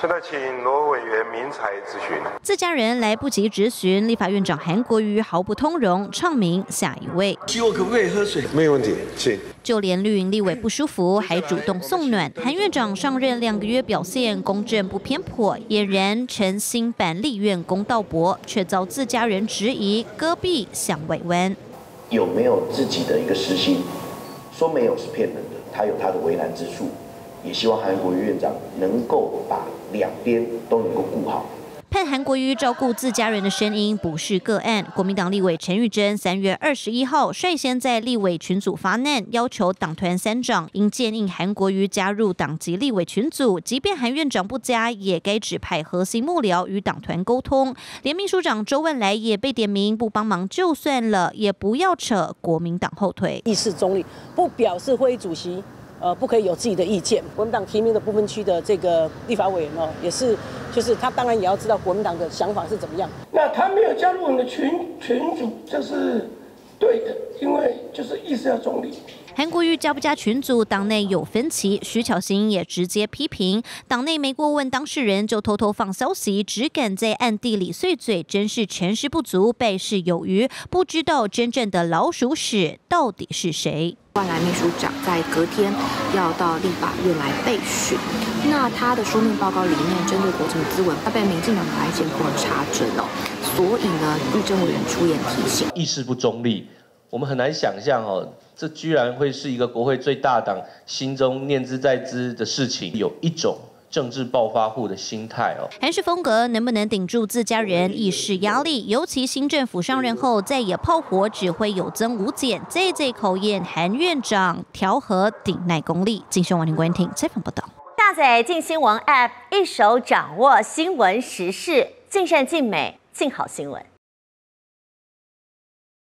现在请罗委员明才咨询。自家人来不及质询，立法院长韩国瑜毫不通融，唱名下一位。我可不可以喝水？没有问题，请。就连绿营立委不舒服，还主动送暖。韩院长上任两个月，表现公正不偏颇，俨然成新版立院公道伯，却遭自家人质疑戈壁向外弯。有没有自己的一个私心？说没有是骗人的，他有他的为难之处。也希望韩国瑜院长能够把两边都能够顾好。盼韩国瑜照顾自家人的声音不是个案。国民党立委陈玉珍三月二十一号率先在立委群组发难，要求党团三长应建议韩国瑜加入党籍立委群组，即便韩院长不加，也该指派核心幕僚与党团沟通。连秘书长周万来也被点名不帮忙就算了，也不要扯国民党后腿。议事中立，不表示会议主席。呃，不可以有自己的意见。国民党提名的部分区的这个立法委员哦，也是，就是他当然也要知道国民党的想法是怎么样。那他没有加入我们的群群组，这是对的，因为就是意思要中立。韩国瑜加不加群组，党内有分歧。徐巧芯也直接批评，党内没过问当事人就偷偷放消息，只敢在暗地里碎嘴，真是权势不足，败事有余。不知道真正的老鼠屎到底是谁？外来秘书长在隔天要到立法院来备询，那他的书面报告里面针对国政的资文，他被民进党拿来见不能查证哦，所以呢，律政委员出言提醒，意识不中立。我们很难想象哦，这居然会是一个国会最大党心中念之在之的事情，有一种政治暴发户的心态哦。韩式风格能不能顶住自家人议事压力？尤其新政府上任后，再也炮火只会有增无减，这这考验韩院长调和顶耐功力。金雄网听观听采访报道。下载静新闻 App，一手掌握新闻时事，尽善尽美，尽好新闻。